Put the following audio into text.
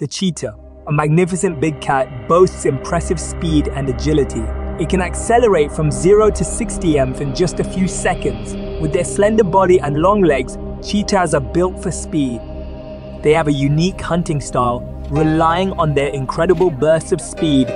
The cheetah, a magnificent big cat, boasts impressive speed and agility. It can accelerate from 0 to 60 mph in just a few seconds. With their slender body and long legs, cheetahs are built for speed. They have a unique hunting style, relying on their incredible bursts of speed